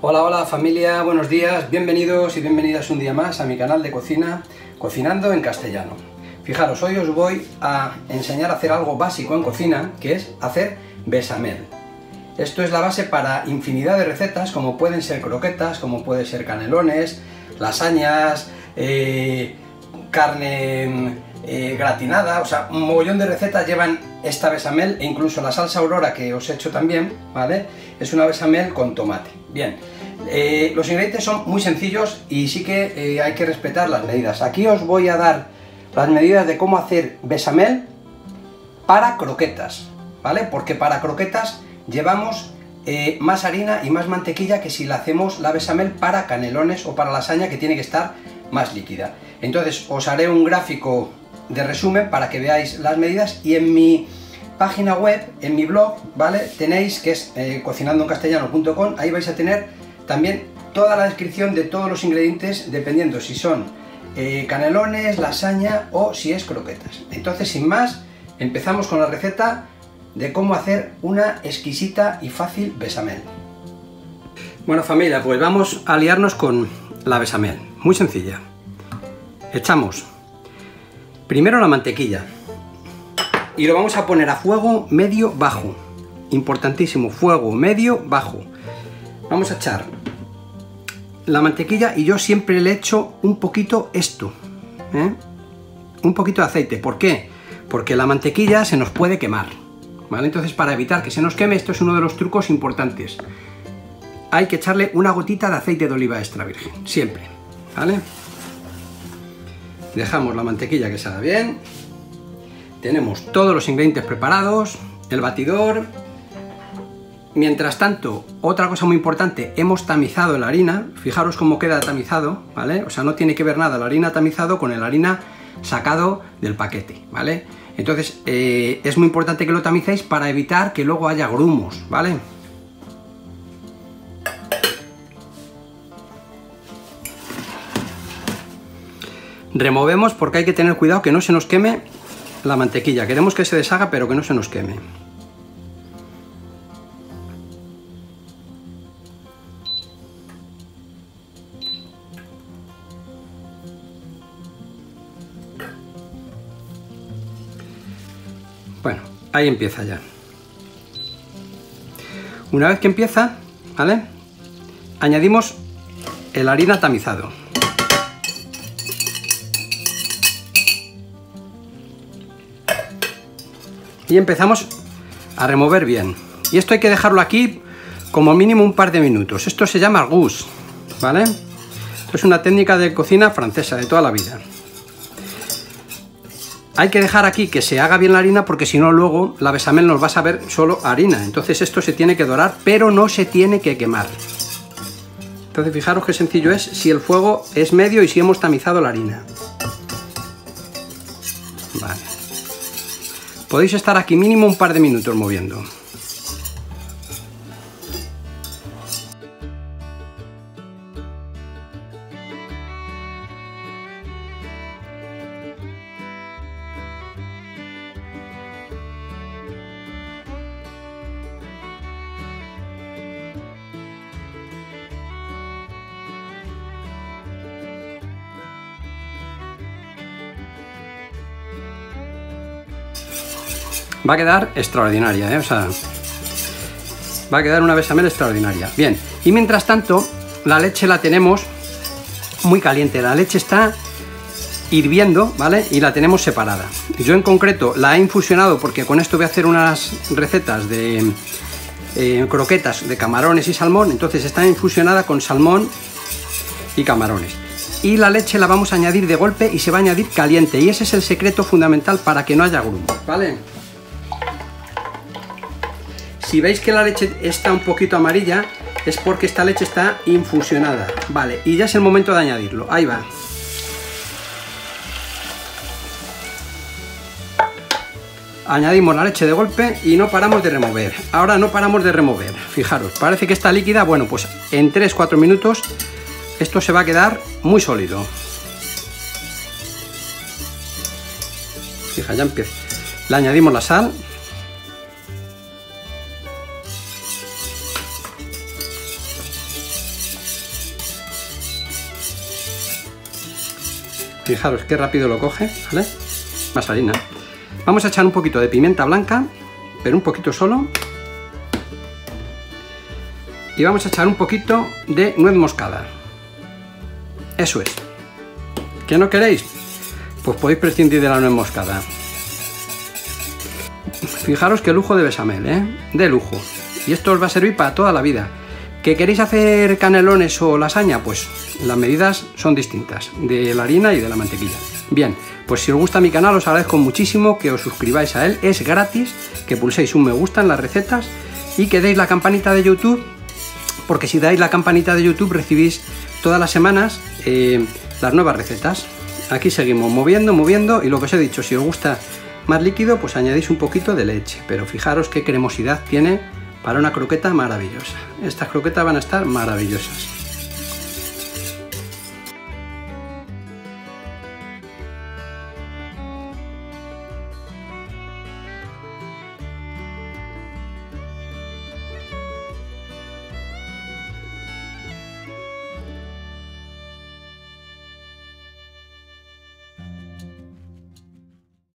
Hola, hola familia, buenos días, bienvenidos y bienvenidas un día más a mi canal de cocina, Cocinando en Castellano. Fijaros, hoy os voy a enseñar a hacer algo básico en cocina, que es hacer bechamel. Esto es la base para infinidad de recetas, como pueden ser croquetas, como pueden ser canelones, lasañas, eh, carne eh, gratinada, o sea, un mogollón de recetas llevan esta bechamel e incluso la salsa aurora que os he hecho también, ¿vale? Es una bechamel con tomate. Bien, eh, los ingredientes son muy sencillos y sí que hay que respetar las medidas. Aquí os voy a dar las medidas de cómo hacer bechamel para croquetas, ¿vale? Porque para croquetas llevamos más harina y más mantequilla que si la hacemos la bechamel para canelones o para lasaña que tiene que estar más líquida. Entonces os haré un gráfico de resumen para que veáis las medidas y en mi página web, en mi blog, ¿vale? Tenéis que es eh, cocinandoencastellano.com, ahí vais a tener también toda la descripción de todos los ingredientes dependiendo si son eh, canelones, lasaña o si es croquetas. Entonces, sin más, empezamos con la receta de cómo hacer una exquisita y fácil besamel. Bueno familia, pues vamos a liarnos con la besamel, muy sencilla. Echamos Primero la mantequilla. Y lo vamos a poner a fuego medio bajo. Importantísimo, fuego medio bajo. Vamos a echar la mantequilla y yo siempre le echo un poquito esto. ¿eh? Un poquito de aceite. ¿Por qué? Porque la mantequilla se nos puede quemar. ¿Vale? Entonces para evitar que se nos queme, esto es uno de los trucos importantes. Hay que echarle una gotita de aceite de oliva extra virgen. Siempre. ¿Vale? Dejamos la mantequilla que se haga bien. Tenemos todos los ingredientes preparados, el batidor. Mientras tanto, otra cosa muy importante, hemos tamizado la harina. Fijaros cómo queda tamizado, ¿vale? O sea, no tiene que ver nada la harina tamizado con la harina sacado del paquete, ¿vale? Entonces, eh, es muy importante que lo tamicéis para evitar que luego haya grumos, ¿vale? Removemos porque hay que tener cuidado que no se nos queme la mantequilla. Queremos que se deshaga pero que no se nos queme. Bueno, ahí empieza ya. Una vez que empieza, ¿vale? Añadimos el harina tamizado. Y empezamos a remover bien. Y esto hay que dejarlo aquí como mínimo un par de minutos. Esto se llama gus, ¿vale? Esto es una técnica de cocina francesa de toda la vida. Hay que dejar aquí que se haga bien la harina porque si no luego la besamel nos va a saber solo harina. Entonces esto se tiene que dorar, pero no se tiene que quemar. Entonces fijaros qué sencillo es si el fuego es medio y si hemos tamizado la harina. Podéis estar aquí mínimo un par de minutos moviendo. Va a quedar extraordinaria, ¿eh? O sea, va a quedar una besamel extraordinaria. Bien, y mientras tanto, la leche la tenemos muy caliente. La leche está hirviendo, ¿vale? Y la tenemos separada. Yo en concreto la he infusionado porque con esto voy a hacer unas recetas de eh, croquetas de camarones y salmón. Entonces está infusionada con salmón y camarones. Y la leche la vamos a añadir de golpe y se va a añadir caliente. Y ese es el secreto fundamental para que no haya grumo, ¿vale? Si veis que la leche está un poquito amarilla, es porque esta leche está infusionada. Vale, y ya es el momento de añadirlo. Ahí va. Añadimos la leche de golpe y no paramos de remover. Ahora no paramos de remover. Fijaros, parece que está líquida. Bueno, pues en 3-4 minutos esto se va a quedar muy sólido. Fija, ya empieza. Le añadimos la sal. Fijaros qué rápido lo coge, ¿vale? Más harina. Vamos a echar un poquito de pimienta blanca, pero un poquito solo. Y vamos a echar un poquito de nuez moscada. Eso es. ¿Qué no queréis? Pues podéis prescindir de la nuez moscada. Fijaros qué lujo de besamel, ¿eh? De lujo. Y esto os va a servir para toda la vida. ¿Que queréis hacer canelones o lasaña? Pues las medidas son distintas, de la harina y de la mantequilla. Bien, pues si os gusta mi canal os agradezco muchísimo que os suscribáis a él, es gratis, que pulséis un me gusta en las recetas y que deis la campanita de YouTube, porque si dais la campanita de YouTube recibís todas las semanas eh, las nuevas recetas. Aquí seguimos moviendo, moviendo y lo que os he dicho, si os gusta más líquido, pues añadís un poquito de leche, pero fijaros qué cremosidad tiene para una croqueta maravillosa. Estas croquetas van a estar maravillosas.